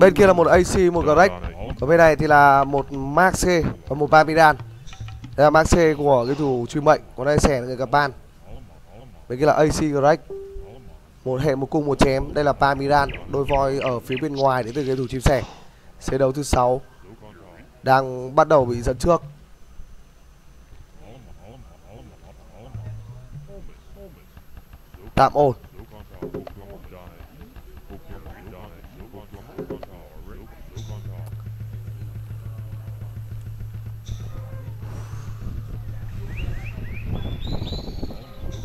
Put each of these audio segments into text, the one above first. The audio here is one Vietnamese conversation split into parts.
bên kia là một AC một Greg. Và bên này thì là một Max C và một Bamiran đây là Max C của cái thủ truy mệnh. Còn đây sẻ là người gặp ban. Bên kia là AC Greg. Một hệ một cung một chém. Đây là Pamiran đôi voi ở phía bên ngoài đến từ game thủ chim sẻ. Xe đấu thứ sáu. Đang bắt đầu bị dẫn trước. Tạm ổn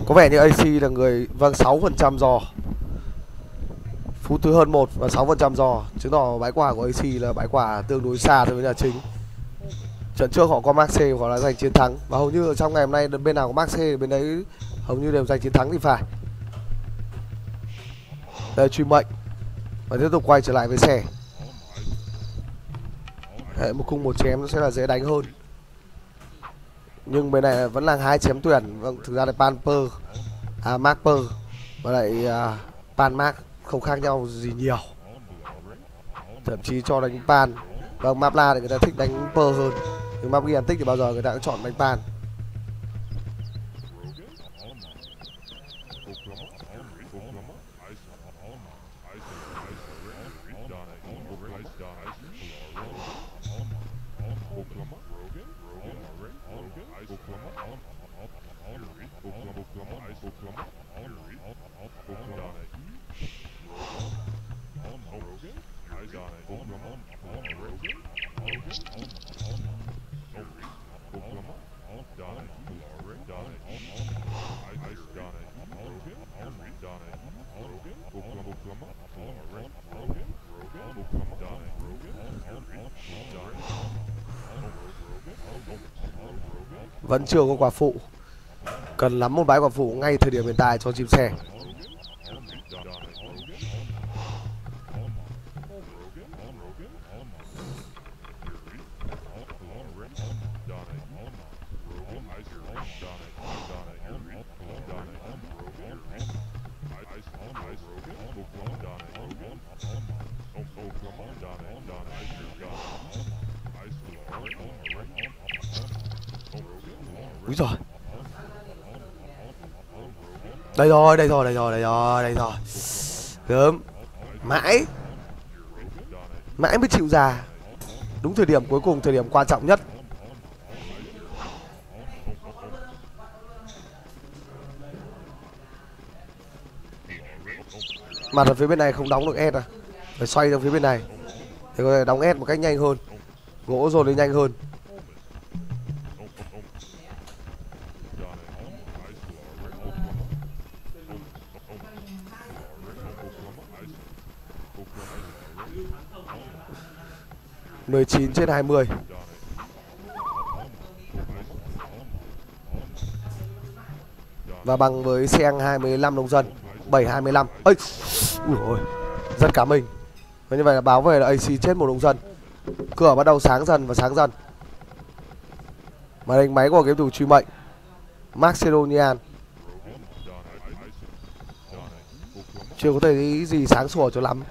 có vẻ như AC là người vâng 6% giò phút thứ hơn một và 6% giò chứng tỏ bãi quả của AC là bãi quả tương đối xa với nhà chính. Trận trước họ có Max C họ đã giành chiến thắng. Và hầu như ở trong ngày hôm nay bên nào có Max C bên đấy hầu như đều giành chiến thắng thì phải. Đây truy mệnh. Và tiếp tục quay trở lại với xe. Đấy, một cung một chém nó sẽ là dễ đánh hơn nhưng bên này vẫn là hai chém tuyển. Vâng thực ra là Panper à Marper và lại à, Pan Mark không khác nhau gì nhiều. Thậm chí cho đánh Pan. Vâng Mapla thì người ta thích đánh Per hơn. Nhưng Map Gigantic thì bao giờ người ta cũng chọn đánh Pan. Vẫn chưa có quả phụ. Cần lắm một bãi quả phụ ngay thời điểm hiện tại cho chim sẻ. Úi giời Đây rồi, đây rồi, đây rồi, đây rồi, đây rồi. Gớm. Mãi. Mãi mới chịu già. Đúng thời điểm cuối cùng, thời điểm quan trọng nhất. Mặt ở phía bên này không đóng được S à? Phải xoay sang phía bên này. Để có thể đóng S một cách nhanh hơn. Gỗ rồi lên nhanh hơn. Mười chín trên hai mươi. Và bằng với Seng 25 nông dân 725 Ây ui ôi rất cá mình. Và như vậy là báo về là AC chết một nông dân. Cửa bắt đầu sáng dần và sáng dần. Màn hình máy của game thủ truy mệnh, Macedonian. Chưa có thể gì sáng sủa cho lắm.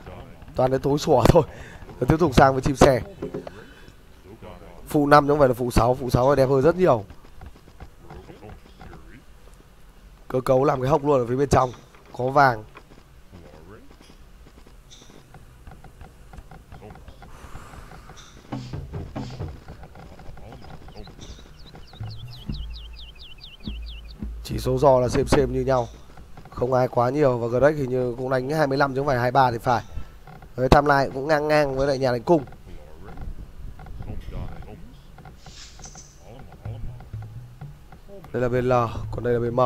Toàn đến tối sủa thôi và tiếp tục sang với chim sẻ phụ 5 chứ không phải là phụ 6 phụ 6 là đẹp hơn rất nhiều. Cơ cấu làm cái hốc luôn ở phía bên trong, có vàng. Chỉ số giò là xem xem như nhau. Không ai quá nhiều, và Greg hình như cũng đánh 25 chứ không phải 23 thì phải với tham lai cũng ngang ngang với lại nhà đánh cung. Đây là bên L, còn đây là bên M.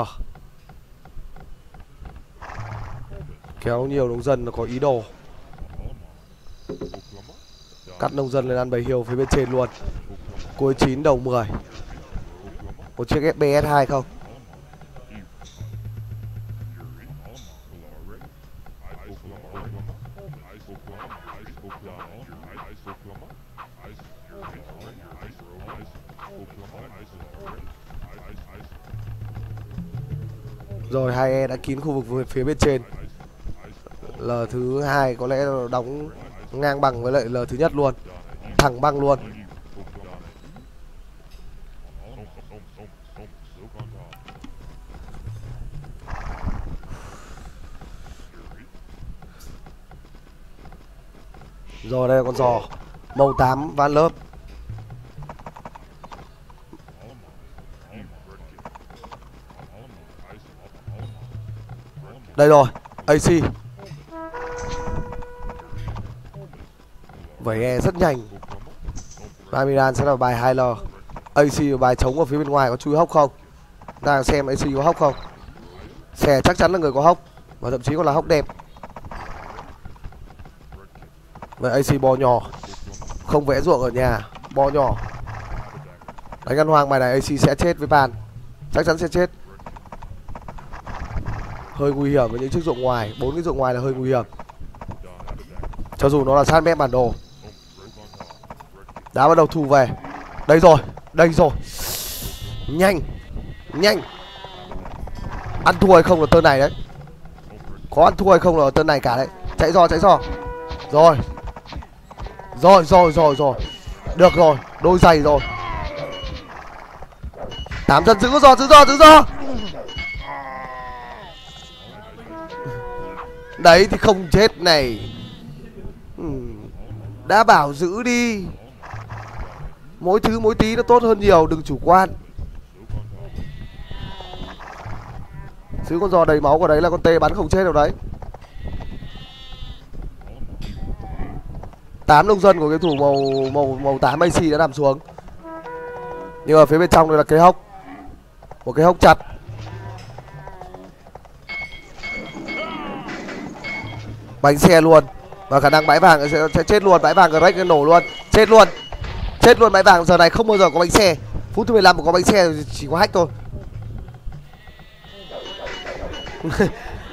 Kéo nhiều nông dân nó có ý đồ. Cắt nông dân lên ăn bầy hiêu phía bên trên luôn. Cuối 9 đầu 10 một chiếc SBS 2 không? Rồi hai e đã kín khu vực phía bên trên. L thứ hai có lẽ là đóng ngang bằng với lại L thứ nhất luôn. Thẳng băng luôn. Rồi đây là con giò. Màu 8 van lớp. Đây rồi AC vẩy e rất nhanh. Bamiran sẽ là bài 2L AC là bài chống ở phía bên ngoài, có chui hốc không? Ta xem AC có hốc không? Xe chắc chắn là người có hốc Và thậm chí còn là hốc đẹp. Vậy AC bò nhỏ, Không vẽ ruộng ở nhà, Bò nhỏ. Đánh ăn hoang bài này AC sẽ chết với bàn. Chắc chắn sẽ chết. Hơi nguy hiểm với những chiếc ruộng ngoài. Bốn cái ruộng ngoài là hơi nguy hiểm. Cho dù nó là sát mép bản đồ. Đã bắt đầu thu về. Đây rồi Đây rồi. Nhanh Nhanh. Ăn thua hay không là tơn này đấy. Có ăn thua hay không là tơn này cả đấy. Chạy giò chạy giò. Rồi. Rồi rồi rồi rồi. Được rồi, Đôi giày rồi. Tám chân giữ giò giữ giò giữ giò. Đấy thì không chết này. Ừ, đã bảo giữ đi. Mỗi thứ mỗi tí nó tốt hơn nhiều, Đừng chủ quan. Xứ con giò đầy máu của đấy là con tê bắn không chết đâu đấy. Tám nông dân của cái thủ màu màu màu tám AC đã nằm xuống. Nhưng ở phía bên trong đây là cái hốc. Một cái hốc chặt. Bánh xe luôn. Và khả năng bãi vàng sẽ, sẽ chết luôn. Bãi vàng greg nổ luôn. Chết luôn. Chết luôn bãi vàng. Giờ này không bao giờ có bánh xe. Phút thứ 15 mà có bánh xe chỉ có hack thôi.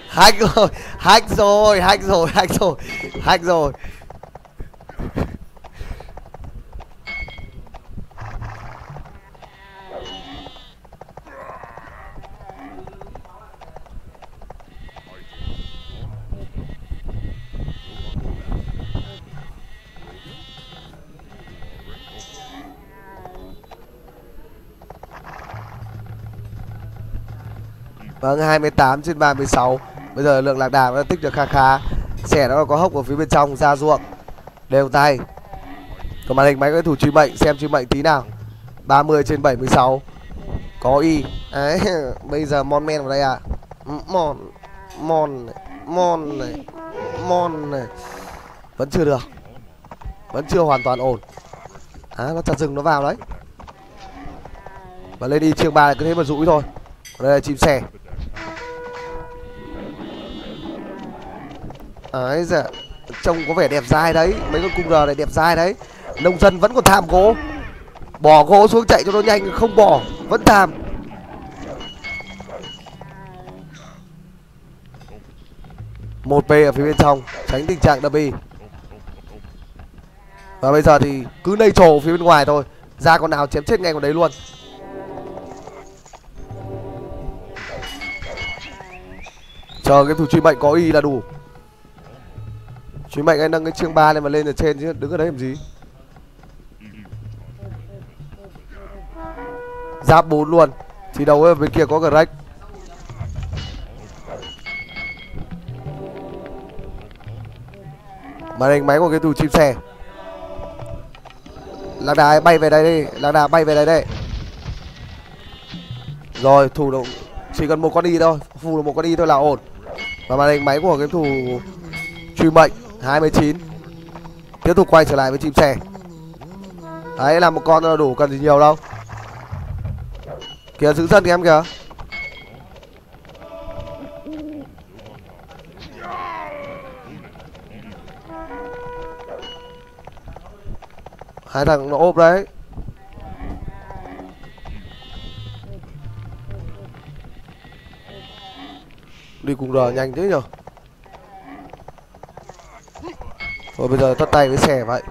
Hack rồi. Hack rồi. Hack rồi. Hack rồi. Hack rồi. Vâng 28 trên 36 Bây giờ lượng lạc đà đã tích được kha khá Xẻ nó có hốc ở phía bên trong, ra ruộng. Đều tay. Còn màn hình máy có thủ truy mệnh, Xem truy mệnh tí nào. 30 trên 76 Có y. Đấy, Bây giờ Mon Men vào đây à Mon Mon này Mon này Mon này. Vẫn chưa được. Vẫn chưa hoàn toàn ổn. À nó chặt rừng nó vào đấy. Và lên đi trường ba cứ thế mà rũi thôi. Đây là chim sẻ ấy dạ trông có vẻ đẹp dai đấy. Mấy con cung r này đẹp dai đấy. Nông dân vẫn còn tham gỗ. Bỏ gỗ xuống chạy cho nó nhanh, không bỏ, vẫn tham một p ở phía bên trong, tránh tình trạng đập và bây giờ thì cứ nây trổ phía bên ngoài thôi. Ra con nào chém chết ngay con đấy luôn. Chờ cái thủ truy mệnh có y là đủ. Chú Mạnh anh nâng cái chương 3 lên mà lên ở trên chứ, đứng ở đấy làm gì? Giáp 4 luôn Thì đầu ở bên kia có Greg Màn hình máy của cái tù chim xe Lạc đà bay về đây đi, Lạc đà bay về đây đây Rồi, thủ động, Chỉ cần một con đi thôi, Phù được một con đi thôi là ổn. Và màn hình máy của cái thủ Truy mệnh 29 Tiếp tục quay trở lại với chim sẻ Đấy, là một con là đủ cần gì nhiều đâu. Kìa, giữ dân kìa em kìa. Hai thằng nó ốp đấy. Đi cùng rờ nhanh thế nhở? Rồi bây giờ tắt tay với xe vậy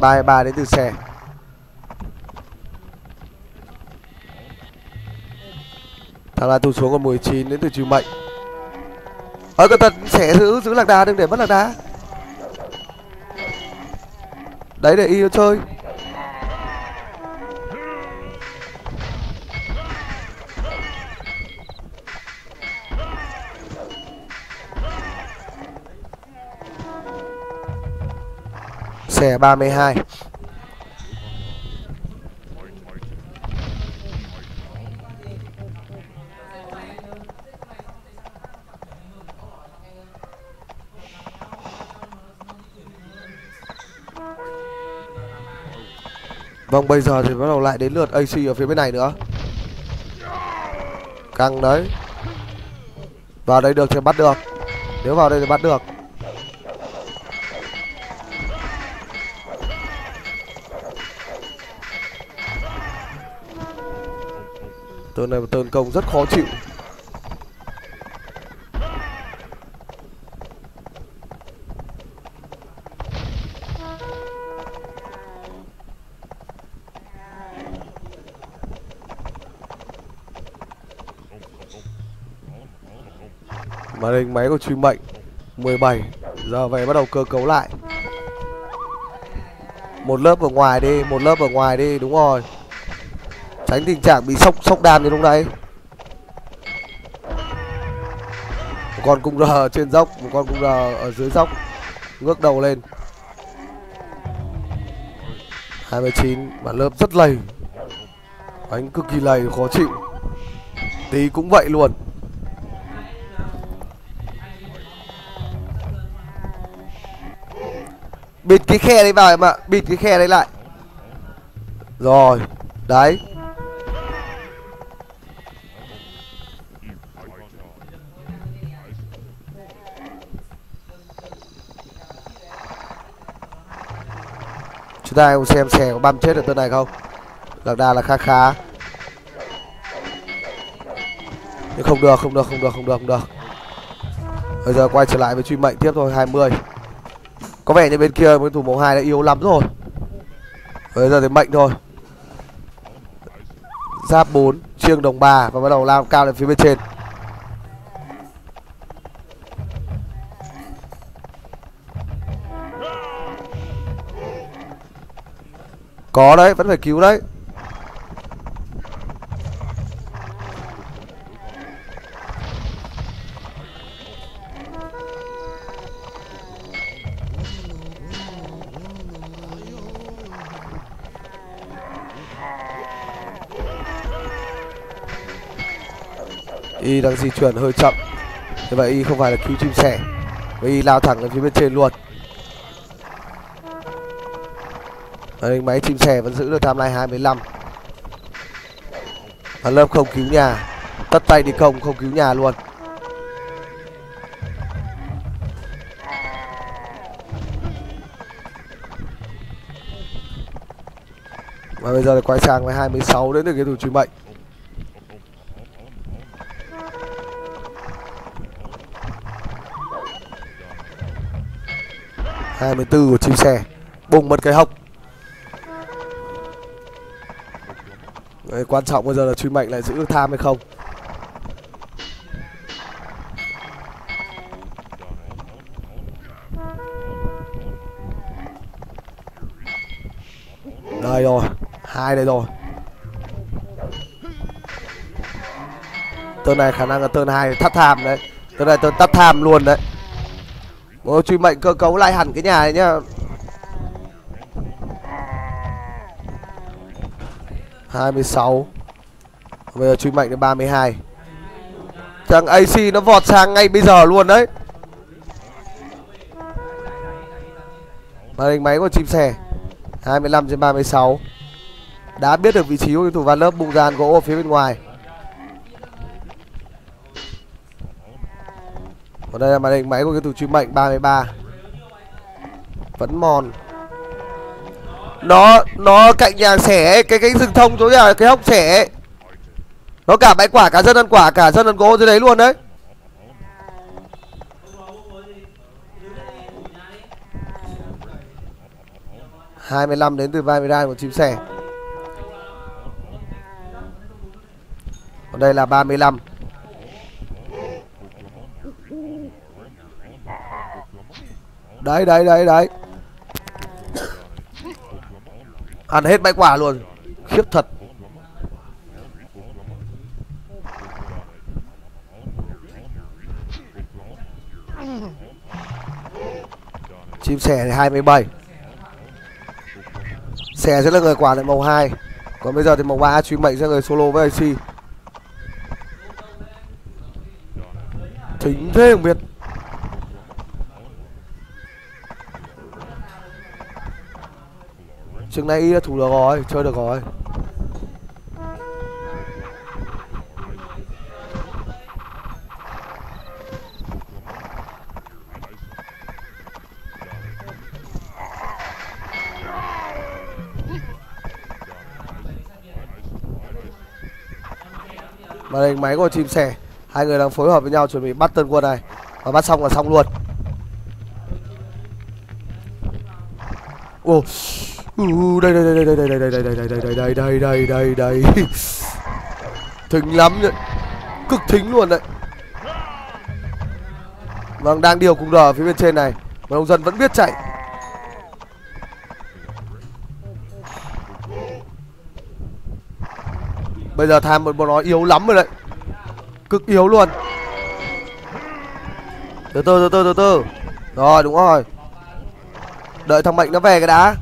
ba ba đến từ xe Thằng là tụt xuống còn 19 đến từ trừ mệnh Ơ, cẩn thận, sẽ giữ giữ lạc đà đừng để mất lạc đà. Đấy, để y nó chơi. Xẻ 32 Vâng bây giờ thì bắt đầu lại đến lượt AC ở phía bên này nữa. Căng đấy. Vào đây được thì bắt được. Nếu vào đây thì bắt được. Tơn này một tơn công rất khó chịu. Màn hình máy của truy mệnh 17 Giờ về bắt đầu cơ cấu lại. Một lớp ở ngoài đi, Một lớp ở ngoài đi, đúng rồi. Tránh tình trạng bị sốc sốc đam như lúc nãy. Một con cung R trên dốc, Một con cung R ở dưới dốc, Ngước đầu lên. 29 Bản lớp rất lầy. Đánh cực kỳ lầy, khó chịu. Tí cũng vậy luôn. Bịt cái khe đấy vào em ạ, Bịt cái khe đấy lại. Rồi, Đấy. Chúng ta xem xẻ có băm chết được tên này không? Lạc đà là khá khá. Nhưng không được không được không được không được không được. Bây giờ quay trở lại với truy mệnh tiếp thôi 20 Có vẻ như bên kia bên thủ màu hai đã yếu lắm rồi. Bây giờ thì mệnh thôi. Giáp 4 Chiêng đồng bà Và bắt đầu lao cao lên phía bên trên. Có đấy, vẫn phải cứu đấy. Y đang di chuyển hơi chậm. Như vậy Y không phải là cứu chim sẻ vì Y lao thẳng lên phía bên trên luôn. Đấy, máy chim sẻ vẫn giữ được timeline 25 Hắn lớp không cứu nhà. Tất tay đi công không cứu nhà luôn. Và bây giờ thì quay sang với 26 đến từ cái thủ truy mệnh. hai mươi bốn của chim sẻ bùng một cái hộc Đấy, quan trọng bây giờ là truy mệnh lại giữ được tham hay không? Đây rồi hai đây rồi. Tơn này khả năng là tơn hai thắt tham đấy. Tơn này tơn tắt tham luôn đấy. Ôi, truy mệnh cơ cấu lại hẳn cái nhà này nhá. 26 Bây giờ truy mạnh đến 32 Thằng AC nó vọt sang ngay bây giờ luôn đấy. Màn hình máy của chim sẻ 25 trên 36 Đã biết được vị trí của thủ Van lớp bụng dàn gỗ ở phía bên ngoài. Còn đây là màn hình máy của cái thủ truy mệnh 33 Vẫn mòn nó nó cạnh nhà xẻ cái cái rừng thông chỗ nhà, cái hốc xẻ nó cả bãi quả, cả dân ăn quả, cả dân ăn gỗ dưới đấy luôn đấy. Hai mươi lăm đến từ vai mươi một chim sẻ. Còn đây là ba mươi lăm. Đấy đấy đấy đấy ăn hết bãi quả luôn. Khiếp thật. Chim sẻ thì 27 sẻ sẽ là người quả lại màu 2 còn bây giờ thì màu 3 truy mệnh sẽ người solo với AC Thính thế không biết. Chừng này y đã thủ được rồi, chơi được rồi. Màn hình máy của chim sẻ. Hai người đang phối hợp với nhau chuẩn bị bắt tân quân này. Và bắt xong là xong luôn. Ồ. oh đây đây đây đây đây đây đây đây đây đây đây đây đây đây đây thính lắm đấy cực thính luôn đấy vâng đang điều cùng đờ phía bên trên này mà ông dân vẫn biết chạy bây giờ tham một bọn nó yếu lắm rồi đấy cực yếu luôn từ từ từ từ từ từ rồi đúng rồi đợi thằng mạnh nó về cái đá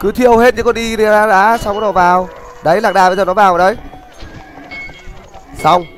cứ thiêu hết những con đi đá, đá xong bắt đầu vào. Đấy lạc đà bây giờ nó vào đấy. Xong.